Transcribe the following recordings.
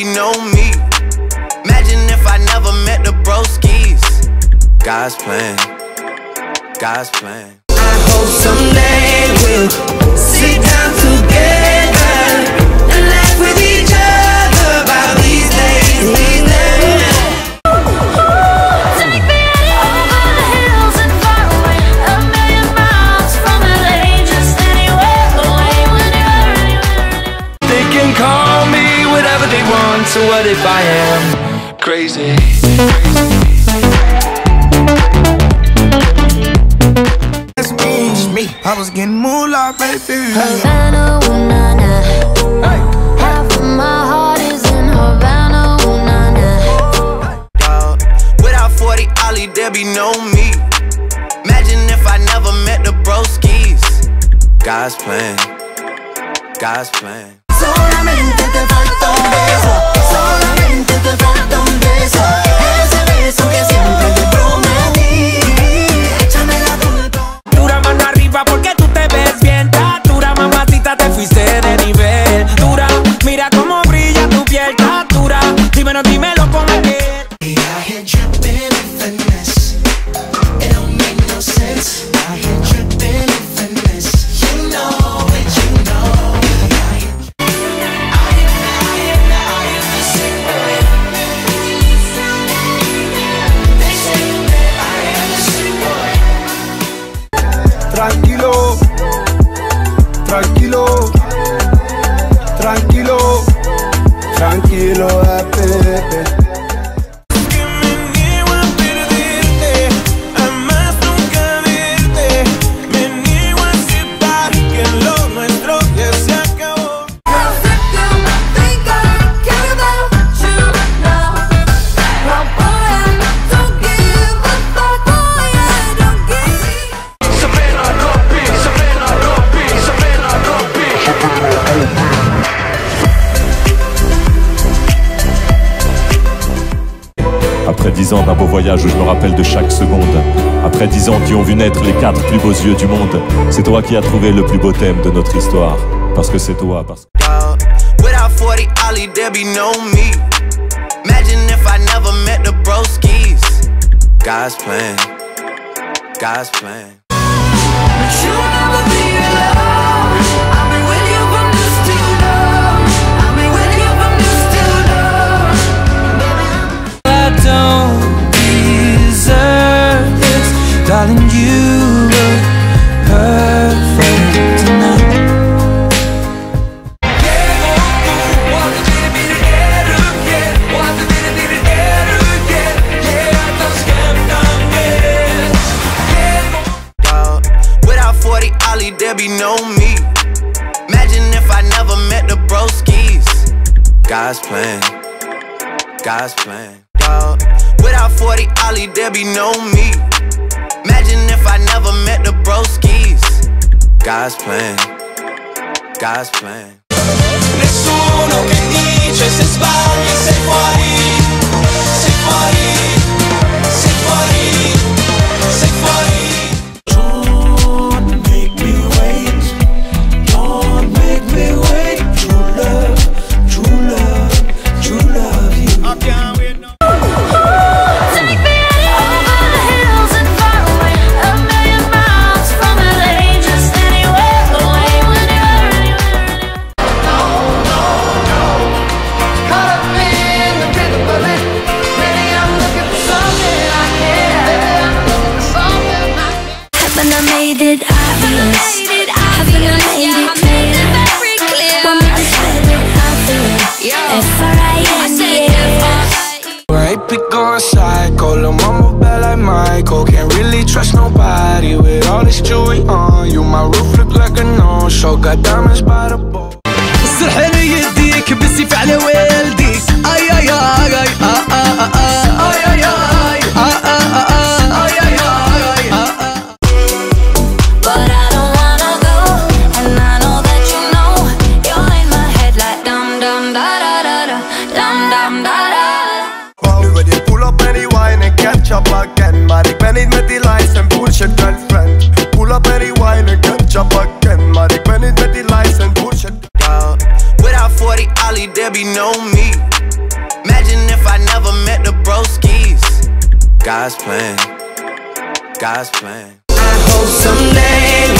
Debbie know me. Imagine if I never met the broskies. God's plan, God's plan. I hope someday we'll sit down together am crazy? It's me, it's me. I was getting moolah, baby. Havana, ooh, na, na. Half of my heart is in Havana, ooh, na, na. dog. Without 40 Oli, Debbie know me. Imagine if I never met the broskies. God's plan, God's plan. Solamente te falta eso Tranquilo, tranquilo, tranquilo, tranquilo, eh, dix ans d'un beau voyage où je me rappelle de chaque seconde. Après dix ans qui ont vu naître les quatre plus beaux yeux du monde. C'est toi qui as trouvé le plus beau thème de notre histoire. Parce que c'est toi, parce que... dog. Without 40 Ollie, Debbie know me. Imagine if I never met the broskies. God's plan, God's plan. Know me. Imagine if I never met the broskies. God's plan, God's plan, dog. Without 40 Oli, Debbie know me. Imagine if I never met the broskies. God's plan, God's plan. Nessuno che dice se sbagli sei fuori, Can't really trust nobody with all this jewelry on You, my roof look like a no-show Got diamonds by the bowl pull up any wine and catch up again. My the lights and push it down. Without 40 Oli, there be no me. Imagine if I never met the broskies. God's plan, God's plan. I hope someday.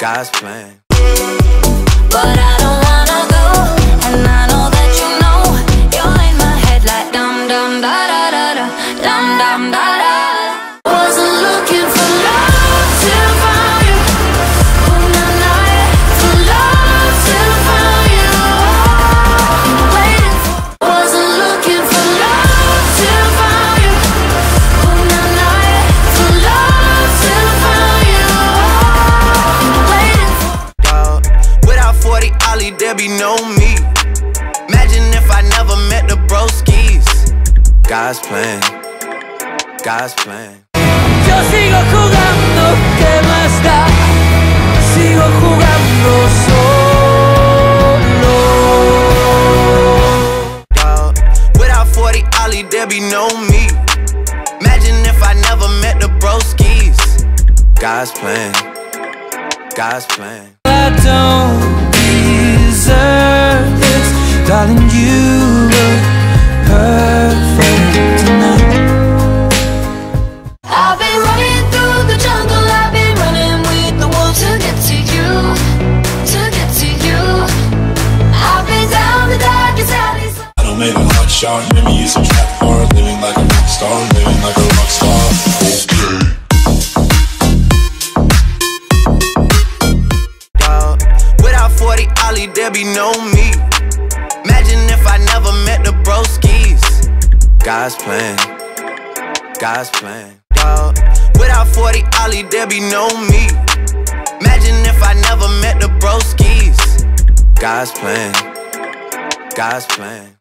God's plan. But I I never met the broskies. God's plan, God's plan. Yo sigo jugando, ¿qué más da? Sigo jugando solo. Without 40 Oli, there be no me. Imagine if I never met the Broskis. God's plan, God's plan. I don't deserve. Darling, you look God's plan. Dog. Without 40 Oli, there be no me. Imagine if I never met the broskies. God's plan. God's plan.